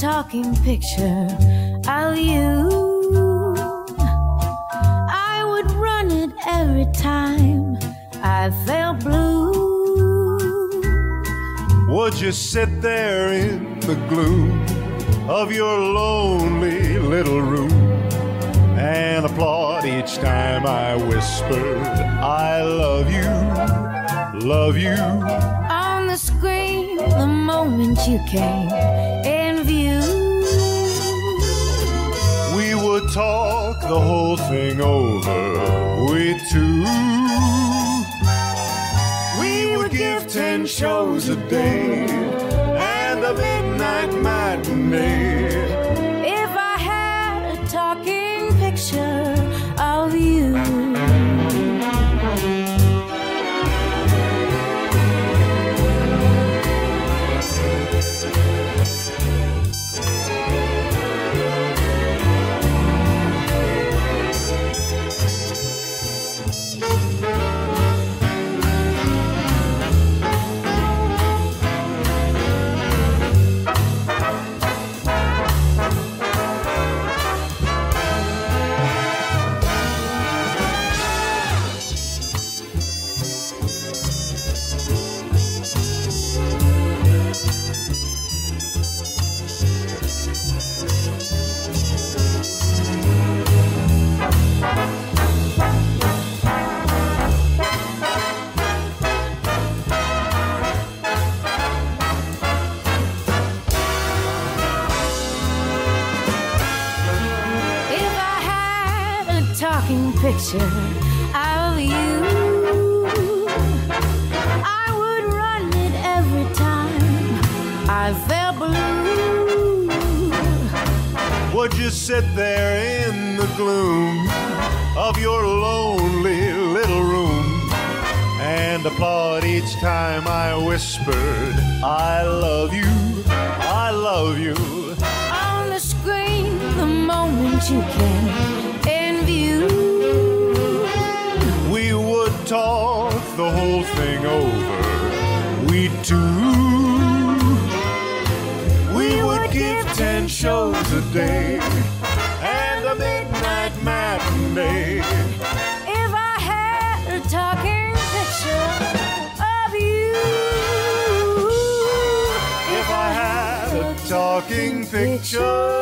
talking picture of you, I would run it every time I felt blue. Would you sit there in the gloom of your lonely little room and applaud each time I whispered, I love you, love you? On the screen, the moment you came talk the whole thing over, we two. We would give ten shows a day and a midnight matinee. Talking picture of you, I would run it every time I felt blue. Would you sit there in the gloom of your lonely little room and applaud each time I whispered, I love you, I love you? On the screen, the moment you came view, We would talk the whole thing over, we two. We would give ten shows a day and a midnight matinee. if I had a talking picture of you. If I had a talking picture